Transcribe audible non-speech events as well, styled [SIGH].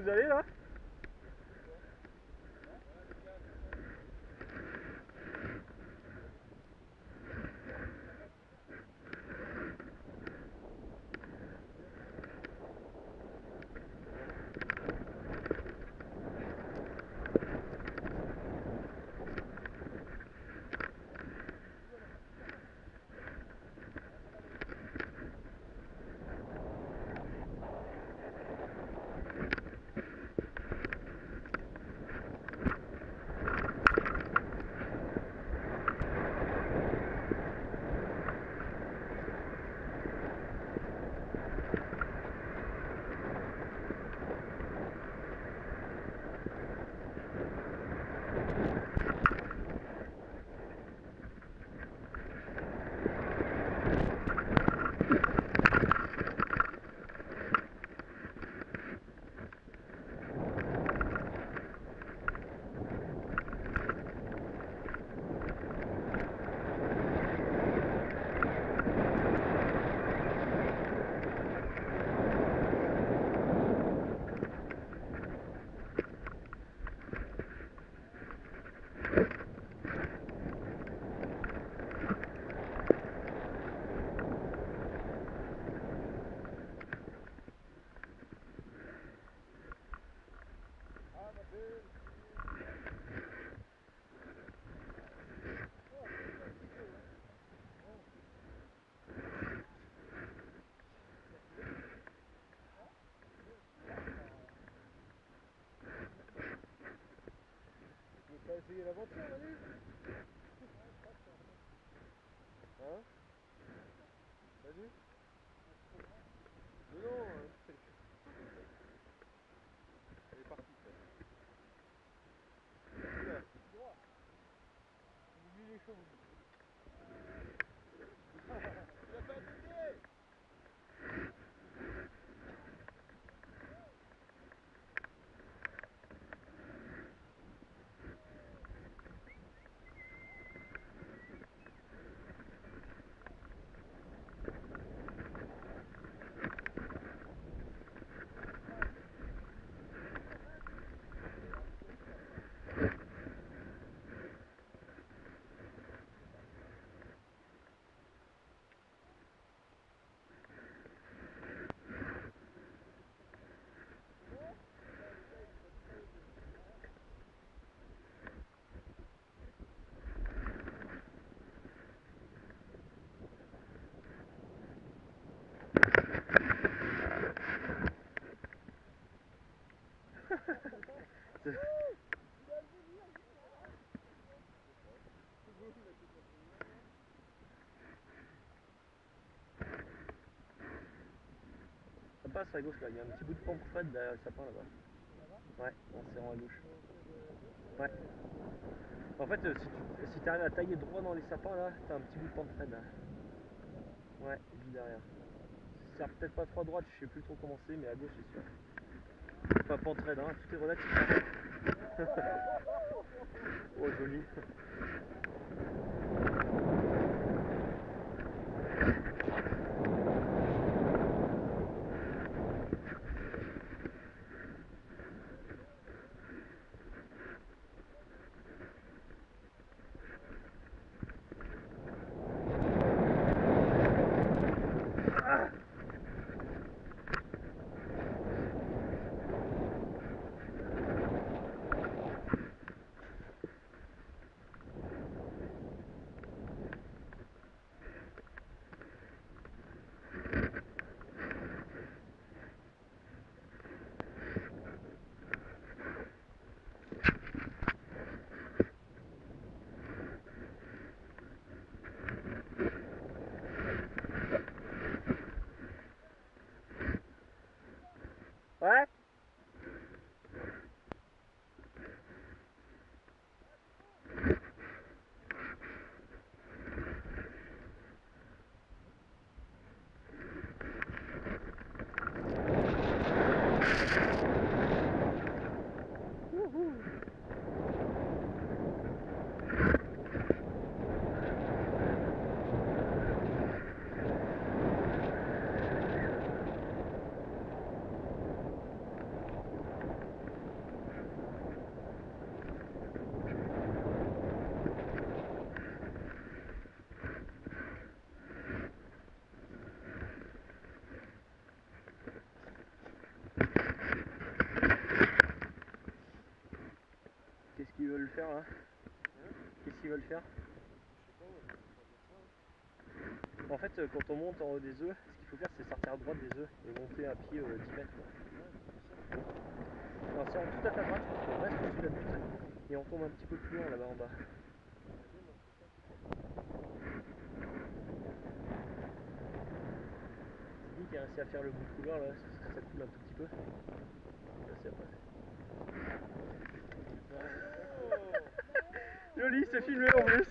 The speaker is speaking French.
vous allez là? Mais non hein. Elle est partie. Oublie les. [LAUGHS] Ça passe à gauche là, il y a un petit bout de pompe Fred derrière le sapin là-bas. Ouais, en serrant à gauche. Ouais. En fait, euh, si tu si arrives à tailler droit dans les sapins là, t'as un petit bout de pompe Fred là. Ouais, juste derrière. Ça sert peut-être pas trop à droite, je sais plus trop comment c'est, mais à gauche c'est sûr. Pas pente raide, hein, tout est relatif. [LAUGHS] oh joli. What? Veulent faire là Qu'est-ce qu'ils veulent faire? En fait, euh, quand on monte en haut des œufs, ce qu'il faut faire, c'est sortir à droite des œufs et monter à pied euh, 10 mètres. quoi. On tout à ta droite, je pense qu'on reste au-dessus de la butte et on tombe un petit peu plus loin là-bas en bas. C'est dit qu'il a réussi à faire le bout de couloir là, ça, ça coule un tout petit peu. Là, c'est après. Joli, c'est filmé en plus